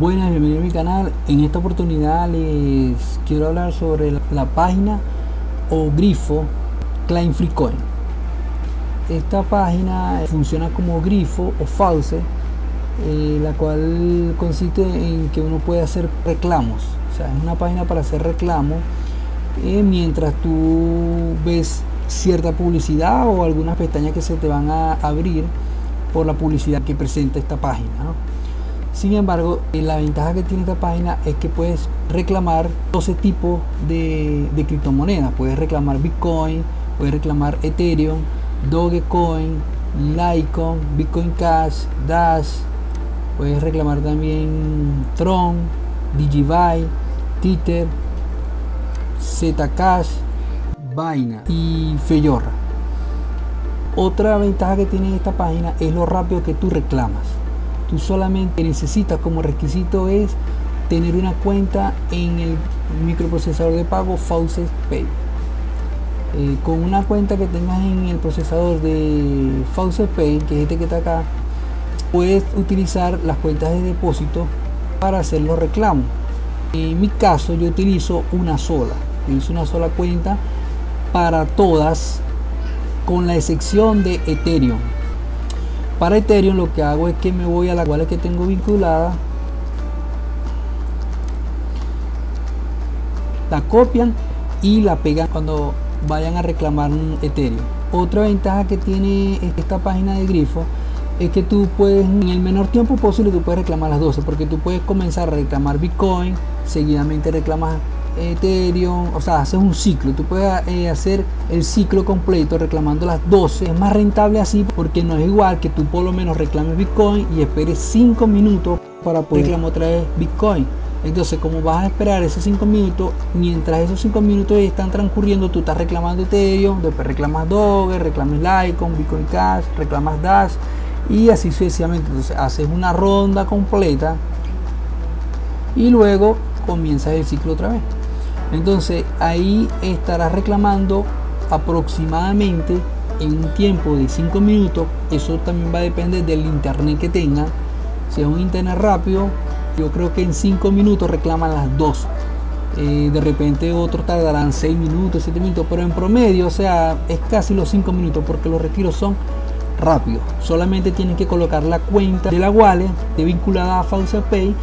Buenas, bienvenidos a mi canal. En esta oportunidad les quiero hablar sobre la página o grifo Claim Free Coin. Esta página funciona como grifo o false, eh, la cual consiste en que uno puede hacer reclamos. O sea, es una página para hacer reclamos eh, mientras tú ves cierta publicidad o algunas pestañas que se te van a abrir por la publicidad que presenta esta página. Sin embargo, eh, la ventaja que tiene esta página es que puedes reclamar 12 tipos de, criptomonedas. Puedes reclamar Bitcoin, puedes reclamar Ethereum, Dogecoin, Litecoin, Bitcoin Cash, Dash. Puedes reclamar también Tron, Digibuy, Tether, Zcash, Vaina y Feyora. Otra ventaja que tiene esta página es lo rápido que tú reclamas tú solamente necesitas como requisito es tener una cuenta en el microprocesador de pago Faucet Pay. Eh, con una cuenta que tengas en el procesador de Faucet Pay, que es este que está acá, puedes utilizar las cuentas de depósito para hacer los reclamos. En mi caso, yo utilizo una sola, utilizo una sola cuenta para todas, con la excepción de Ethereum. Para Ethereum lo que hago es que me voy a la wallet que tengo vinculada, la copian y la pegan cuando vayan a reclamar un Ethereum. Otra ventaja que tiene esta página de grifo es que tú puedes en el menor tiempo posible tú puedes reclamar las 12 porque tú puedes comenzar a reclamar Bitcoin, seguidamente reclamas Ethereum, o sea, haces un ciclo, tú puedes eh, hacer el ciclo completo reclamando las 12, es más rentable así porque no es igual que tú por lo menos reclames Bitcoin y esperes 5 minutos para poder reclamar otra vez Bitcoin. Entonces, como vas a esperar esos 5 minutos, mientras esos 5 minutos están transcurriendo, tú estás reclamando Ethereum, después reclamas Doge, reclamas Litecoin, Bitcoin Cash, reclamas Dash y así sucesivamente. Entonces, haces una ronda completa y luego comienzas el ciclo otra vez. Entonces ahí estarás reclamando aproximadamente en un tiempo de 5 minutos. Eso también va a depender del internet que tenga. Si es un internet rápido, yo creo que en 5 minutos reclaman las dos. Eh, de repente otros tardarán 6 minutos, 7 minutos, pero en promedio, o sea, es casi los 5 minutos porque los retiros son rápidos. Solamente tienen que colocar la cuenta de la wallet de vinculada a Falsa Pay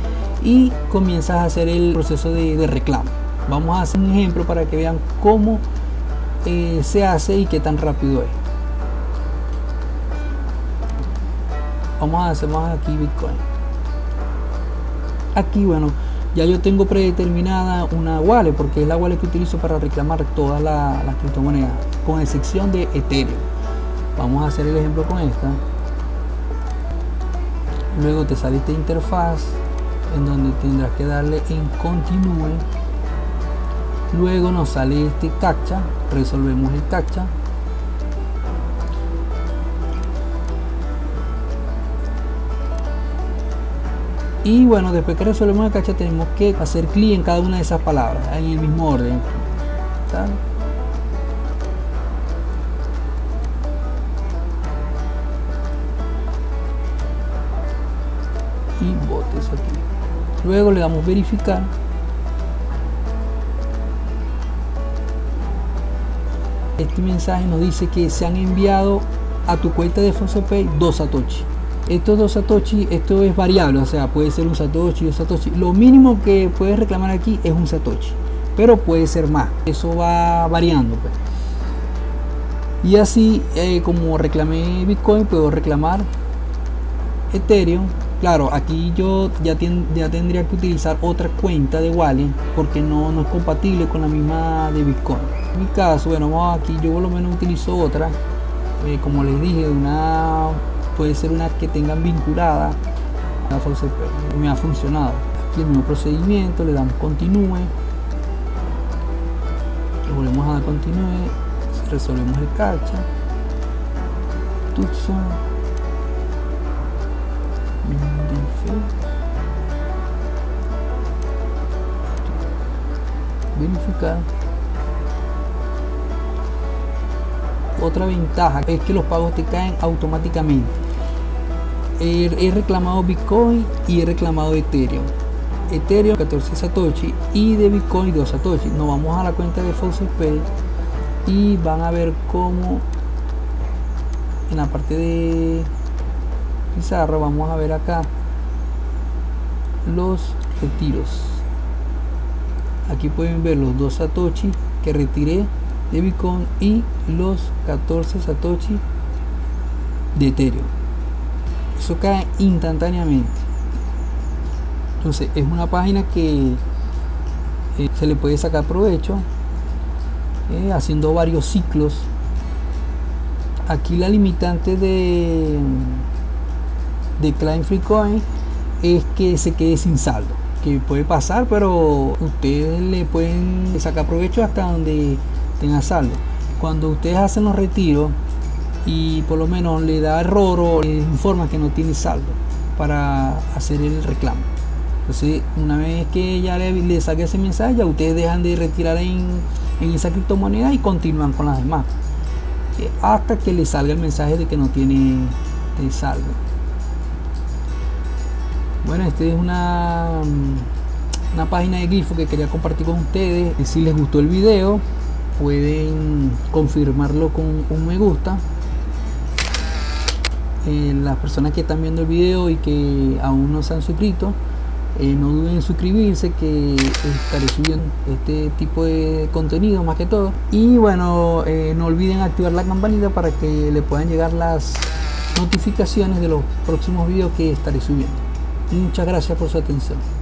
y comienzas a hacer el proceso de reclamo. Vamos a hacer un ejemplo para que vean cómo eh, se hace y qué tan rápido es. Vamos a hacer más aquí Bitcoin. Aquí, bueno, ya yo tengo predeterminada una wallet porque es la wallet que utilizo para reclamar todas las criptomonedas, con excepción de Ethereum. Vamos a hacer el ejemplo con esta. Luego te sale esta interfaz en donde tendrás que darle en continúe luego nos sale este captcha resolvemos el captcha. Y bueno después que resolvemos el captcha tenemos que hacer clic en cada una de esas palabras en el mismo orden. Y botes aquí. Luego le damos verificar este mensaje nos dice que se han enviado a tu cuenta de Pay dos satoshi estos dos satoshi esto es variable o sea puede ser un satoshi dos satoshi lo mínimo que puedes reclamar aquí es un satoshi pero puede ser más. Eso va variando pues. y así eh, como reclamé bitcoin puedo reclamar ethereum. Claro aquí yo ya, ya tendría que utilizar otra cuenta de wallet porque no, es compatible con la misma de bitcoin mi caso bueno vamos aquí yo por lo menos utilizo otra eh, como les dije una puede ser una que tengan vinculada me ha funcionado. Aquí el mismo procedimiento le damos continúe le volvemos a dar continúe resolvemos el cacha Tucson verificar otra ventaja es que los pagos te caen automáticamente. He, reclamado bitcoin y he reclamado ethereum. Ethereum 14 Satoshi y de Bitcoin 2 Satoshi. Nos vamos a la cuenta de Pay y van a ver cómo en la parte de pizarra vamos a ver acá los retiros. Aquí pueden ver los dos satoshi que retiré de Bitcoin y los 14 satoshi de Ethereum. Eso cae instantáneamente. Entonces es una página que eh, se le puede sacar provecho eh, haciendo varios ciclos. Aquí la limitante de de Client Free Coin es que se quede sin saldo que puede pasar pero ustedes le pueden sacar provecho hasta donde tenga saldo cuando ustedes hacen los retiros y por lo menos le da error o le informa que no tiene saldo para hacer el reclamo. Entonces una vez que ya le, le saque ese mensaje ya ustedes dejan de retirar en esa criptomoneda y continúan con las demás. Eh, hasta que le salga el mensaje de que no tiene saldo. Bueno este es una una página de grifo que quería compartir con ustedes. Si les gustó el video pueden confirmarlo con un me gusta. Eh, las personas que están viendo el video y que aún no se han suscrito eh, no duden en suscribirse que estaré subiendo este tipo de contenido más que todo. Y bueno eh, no olviden activar la campanita para que le puedan llegar las notificaciones de los próximos videos que estaré subiendo. Muchas gracias por su atención